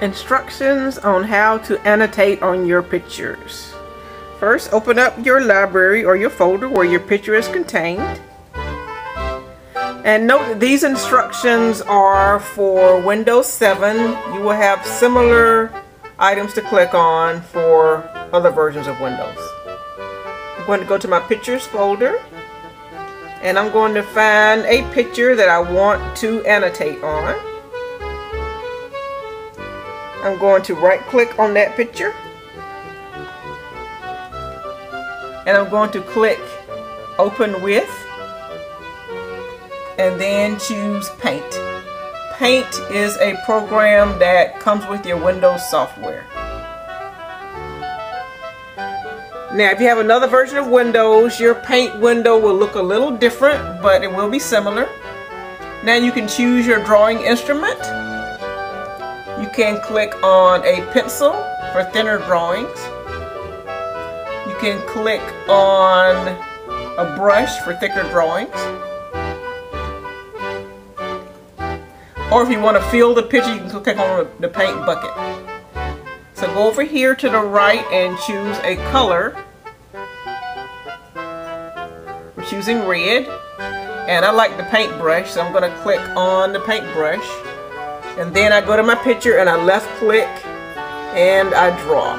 Instructions on how to annotate on your pictures. First, open up your library or your folder where your picture is contained. And note that these instructions are for Windows 7. You will have similar items to click on for other versions of Windows. I'm going to go to my pictures folder and I'm going to find a picture that I want to annotate on. I'm going to right click on that picture and I'm going to click open with and then choose paint. Paint is a program that comes with your Windows software. Now if you have another version of Windows your paint window will look a little different but it will be similar. Now you can choose your drawing instrument can click on a pencil for thinner drawings. You can click on a brush for thicker drawings. Or if you want to fill the picture, you can click on the paint bucket. So go over here to the right and choose a color. We're choosing red. And I like the paintbrush, so I'm going to click on the paintbrush and then I go to my picture and I left click and I draw.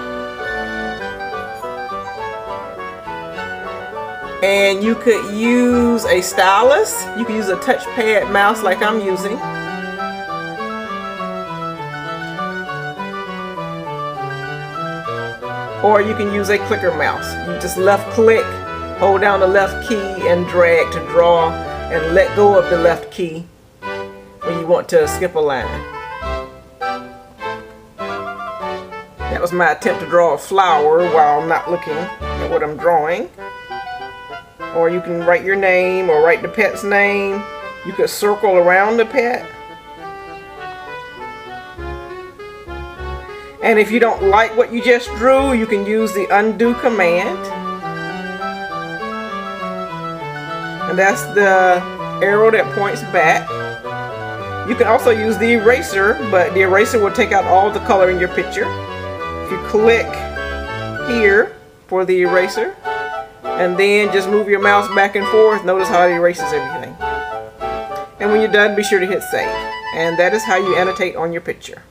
And you could use a stylus. You can use a touchpad mouse like I'm using. Or you can use a clicker mouse. You just left click hold down the left key and drag to draw and let go of the left key you want to skip a line. That was my attempt to draw a flower while I'm not looking at what I'm drawing. Or you can write your name or write the pet's name. You could circle around the pet. And if you don't like what you just drew, you can use the undo command. And that's the arrow that points back. You can also use the eraser, but the eraser will take out all the color in your picture. If you click here for the eraser, and then just move your mouse back and forth, notice how it erases everything. And when you're done, be sure to hit save. And that is how you annotate on your picture.